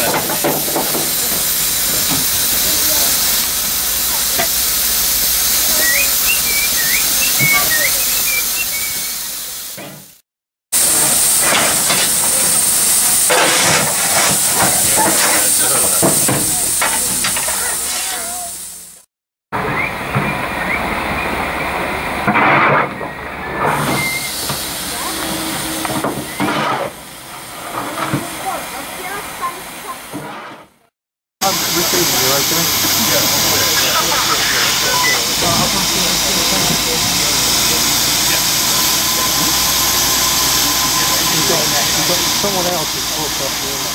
ください。Пожалуйста, просто.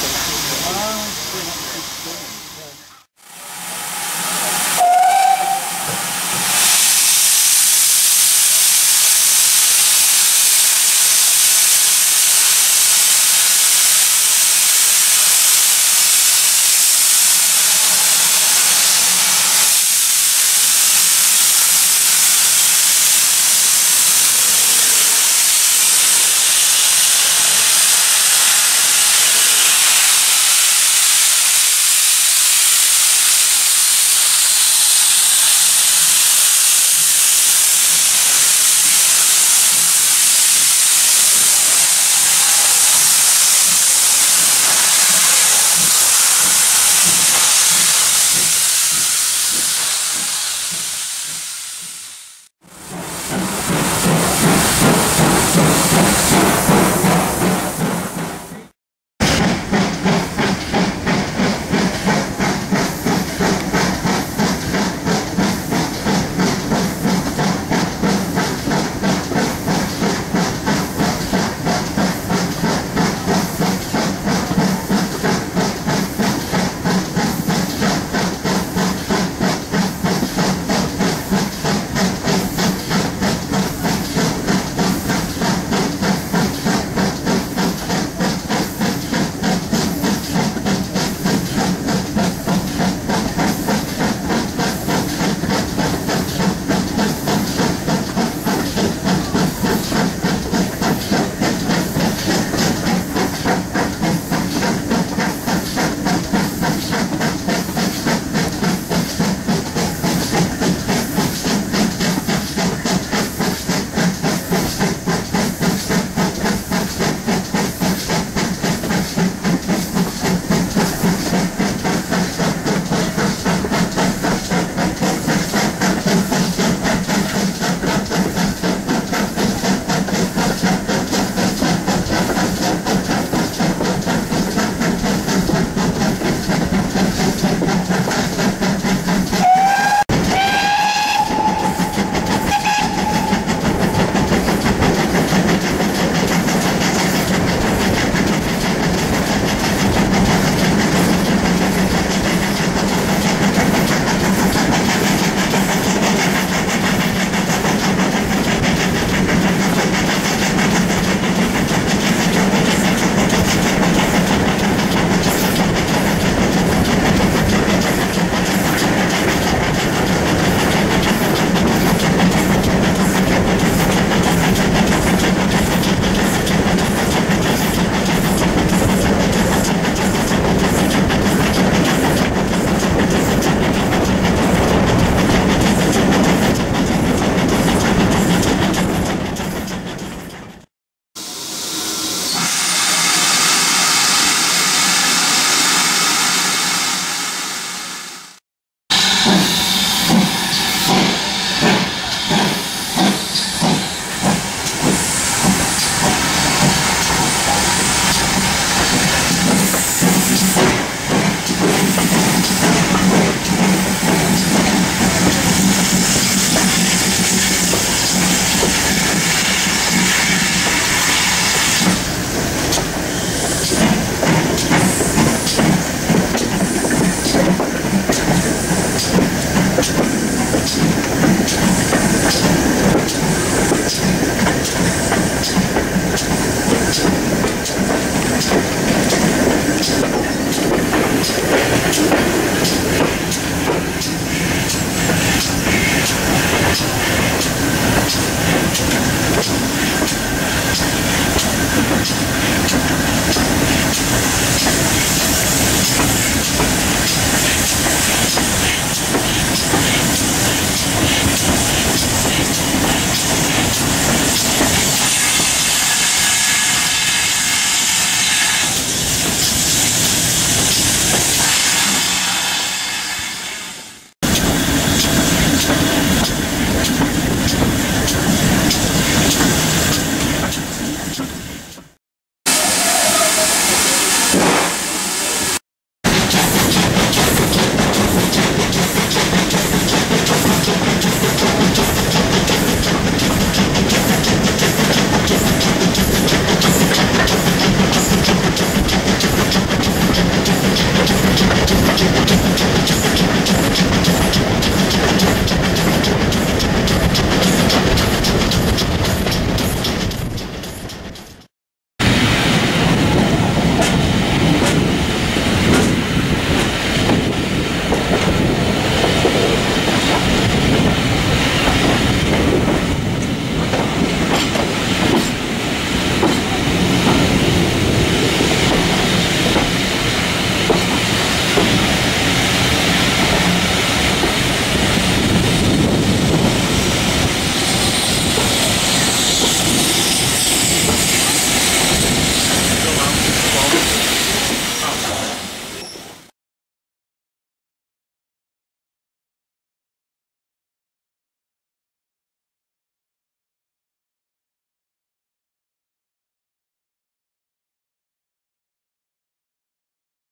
This